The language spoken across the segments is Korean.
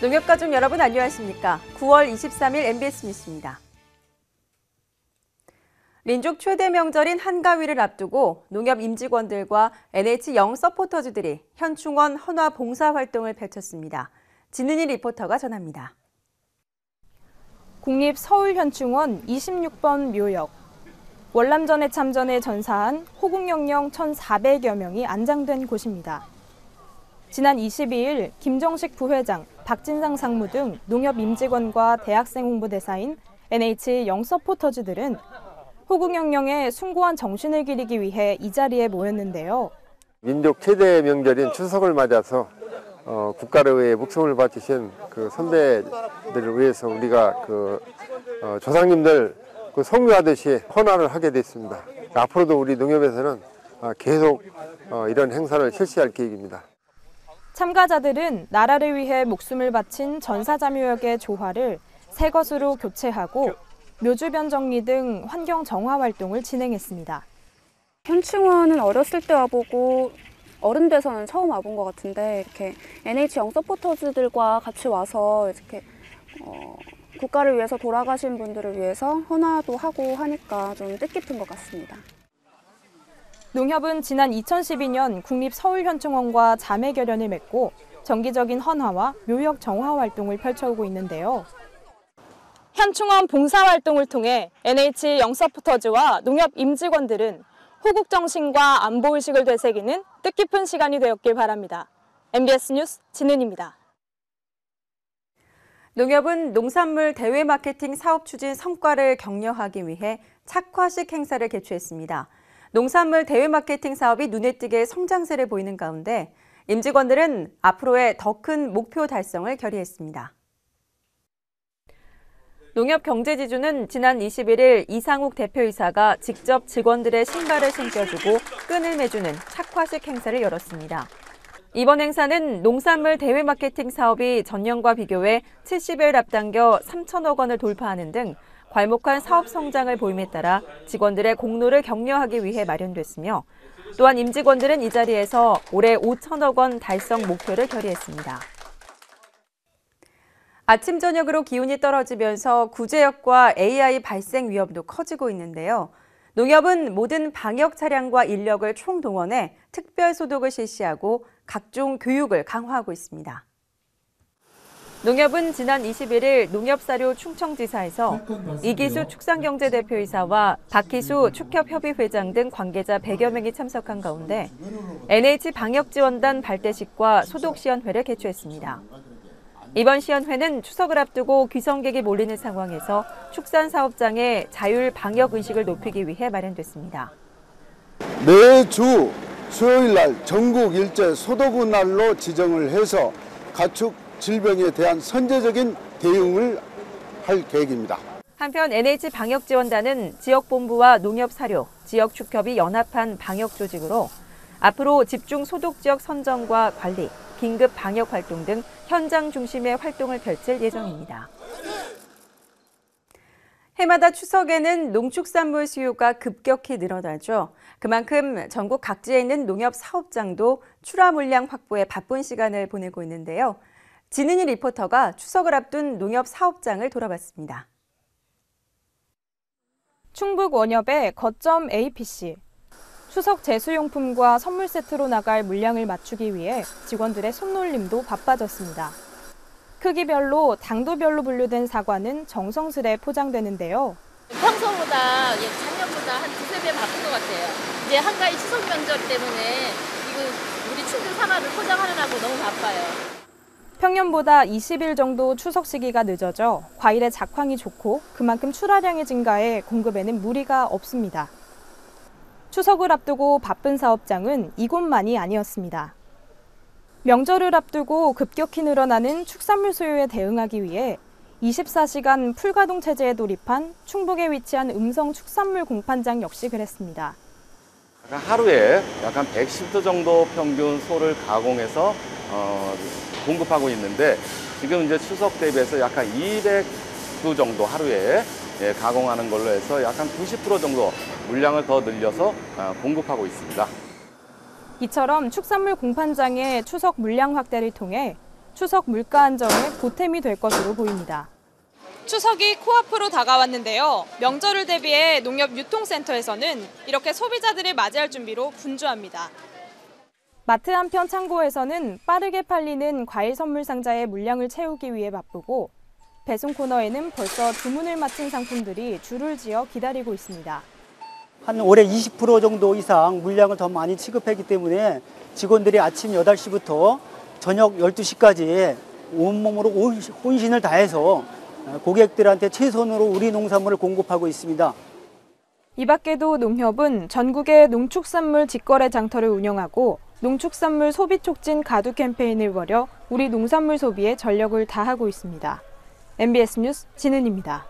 농협가족 여러분 안녕하십니까? 9월 23일 MBS 뉴스입니다. 민족 최대 명절인 한가위를 앞두고 농협 임직원들과 NH 영 서포터즈들이 현충원 헌화 봉사 활동을 펼쳤습니다. 진은희 리포터가 전합니다. 국립 서울현충원 26번 묘역. 월남전에 참전해 전사한 호국영령 1,400여 명이 안장된 곳입니다. 지난 22일 김정식 부회장, 박진상 상무 등 농협 임직원과 대학생 홍보대사인 NH 영서포터즈들은 호국영령의 숭고한 정신을 기리기 위해 이 자리에 모였는데요. 민족 최대 명절인 추석을 맞아서 어, 국가를 위해 목숨을 바치신 그 선배들을 위해서 우리가 그 어, 조상님들 그 성묘하듯이 헌화를 하게 됐습니다. 앞으로도 우리 농협에서는 어, 계속 어, 이런 행사를 실시할 계획입니다. 참가자들은 나라를 위해 목숨을 바친 전사자묘역의 조화를 새 것으로 교체하고 묘주변 정리 등 환경 정화 활동을 진행했습니다. 현충원은 어렸을 때 와보고 어른 돼서는 처음 와본 것 같은데 이렇게 NH 영 서포터즈들과 같이 와서 이렇게 어, 국가를 위해서 돌아가신 분들을 위해서 헌화도 하고 하니까 좀 뜻깊은 것 같습니다. 농협은 지난 2012년 국립서울현충원과 자매 결연을 맺고 정기적인 헌화와 묘역 정화 활동을 펼쳐오고 있는데요. 현충원 봉사 활동을 통해 NH 영서포터즈와 농협 임직원들은 호국 정신과 안보의식을 되새기는 뜻깊은 시간이 되었길 바랍니다. MBS 뉴스 진은입니다. 농협은 농산물 대외 마케팅 사업 추진 성과를 격려하기 위해 착화식 행사를 개최했습니다. 농산물 대외 마케팅 사업이 눈에 띄게 성장세를 보이는 가운데 임직원들은 앞으로의 더 큰 목표 달성을 결의했습니다. 농협경제지주는 지난 21일 이상욱 대표이사가 직접 직원들의 신발을 신겨주고 끈을 매주는 착화식 행사를 열었습니다. 이번 행사는 농산물 대외 마케팅 사업이 전년과 비교해 70일 앞당겨 3천억 원을 돌파하는 등 괄목한 사업 성장을 보임에 따라 직원들의 공로를 격려하기 위해 마련됐으며 또한 임직원들은 이 자리에서 올해 5천억 원 달성 목표를 결의했습니다. 아침 저녁으로 기온이 떨어지면서 구제역과 AI 발생 위험도 커지고 있는데요. 농협은 모든 방역 차량과 인력을 총동원해 특별 소독을 실시하고 각종 교육을 강화하고 있습니다. 농협은 지난 21일 농협사료 충청지사에서 이기수 축산경제대표이사와 박희수 축협협의회장 등 관계자 100여 명이 참석한 가운데 NH방역지원단 발대식과 소독시연회를 개최했습니다. 이번 시연회는 추석을 앞두고 귀성객이 몰리는 상황에서 축산 사업장의 자율 방역 의식을 높이기 위해 마련됐습니다. 매주 수요일 날 전국 일제 소독의 날로 지정을 해서 가축 질병에 대한 선제적인 대응을 할 계획입니다. 한편 NH방역지원단은 지역본부와 농협사료, 지역축협이 연합한 방역조직으로 앞으로 집중 소독 지역 선정과 관리, 긴급 방역 활동 등 현장 중심의 활동을 펼칠 예정입니다. 해마다 추석에는 농축산물 수요가 급격히 늘어나죠. 그만큼 전국 각지에 있는 농협 사업장도 출하 물량 확보에 바쁜 시간을 보내고 있는데요. 진은희 리포터가 추석을 앞둔 농협 사업장을 돌아봤습니다. 충북 원협의 거점 APC. 추석 제수용품과 선물 세트로 나갈 물량을 맞추기 위해 직원들의 손놀림도 바빠졌습니다. 크기별로 당도별로 분류된 사과는 정성스레 포장되는데요. 평소보다 예, 작년보다 한 두세 배 바쁜 것 같아요. 이제 한가위 추석 명절 때문에 이거 우리 친구 사과를 포장하느라고 너무 바빠요. 평년보다 20일 정도 추석 시기가 늦어져 과일의 작황이 좋고 그만큼 출하량이 증가해 공급에는 무리가 없습니다. 추석을 앞두고 바쁜 사업장은 이곳만이 아니었습니다. 명절을 앞두고 급격히 늘어나는 축산물 수요에 대응하기 위해 24시간 풀가동 체제에 돌입한 충북에 위치한 음성 축산물 공판장 역시 그랬습니다. 하루에 약간 110도 정도 평균 소를 가공해서 어, 공급하고 있는데 지금 이제 추석 대비해서 약간 200두 정도 하루에 예, 가공하는 걸로 해서 약간 90% 정도 물량을 더 늘려서 아, 공급하고 있습니다. 이처럼 축산물 공판장의 추석 물량 확대를 통해 추석 물가 안정에 보탬이 될 것으로 보입니다. 추석이 코앞으로 다가왔는데요. 명절을 대비해 농협 유통센터에서는 이렇게 소비자들을 맞이할 준비로 분주합니다. 마트 한편 창고에서는 빠르게 팔리는 과일 선물 상자의 물량을 채우기 위해 바쁘고 배송 코너에는 벌써 주문을 마친 상품들이 줄을 지어 기다리고 있습니다. 한 올해 20% 정도 이상 물량을 더 많이 취급했기 때문에 직원들이 아침 8시부터 저녁 12시까지 온몸으로 혼신을 다해서 고객들한테 최선으로 우리 농산물을 공급하고 있습니다. 이 밖에도 농협은 전국의 농축산물 직거래 장터를 운영하고 농축산물 소비 촉진 가두 캠페인을 벌여 우리 농산물 소비에 전력을 다하고 있습니다. MBS 뉴스 진은입니다.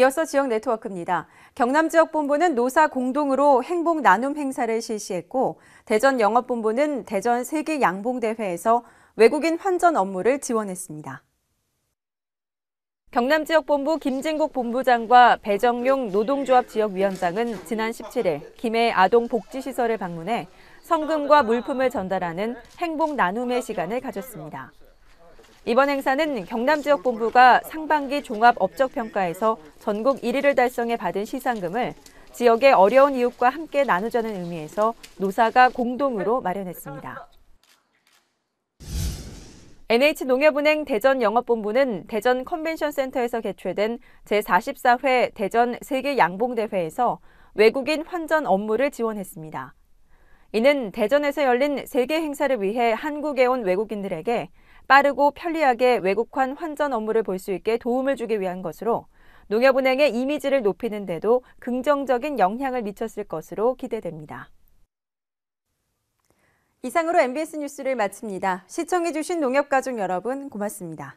이어서 지역 네트워크입니다. 경남 지역 본부는 노사 공동으로 행복 나눔 행사를 실시했고 대전 영업 본부는 대전 세계 양봉 대회에서 외국인 환전 업무를 지원했습니다. 경남 지역 본부 김진국 본부장과 배정용 노동조합 지역 위원장은 지난 17일 김해 아동 복지 시설을 방문해 성금과 물품을 전달하는 행복 나눔의 시간을 가졌습니다. 이번 행사는 경남 지역 본부가 상반기 종합 업적 평가에서 전국 1위를 달성해 받은 시상금을 지역의 어려운 이웃과 함께 나누자는 의미에서 노사가 공동으로 마련했습니다. NH농협은행 대전 영업본부는 대전 컨벤션센터에서 개최된 제44회 대전 세계 양봉대회에서 외국인 환전 업무를 지원했습니다. 이는 대전에서 열린 세계 행사를 위해 한국에 온 외국인들에게 빠르고 편리하게 외국환 환전 업무를 볼 수 있게 도움을 주기 위한 것으로 농협은행의 이미지를 높이는 데도 긍정적인 영향을 미쳤을 것으로 기대됩니다. 이상으로 MBS 뉴스를 마칩니다. 시청해주신 농협가족 여러분 고맙습니다.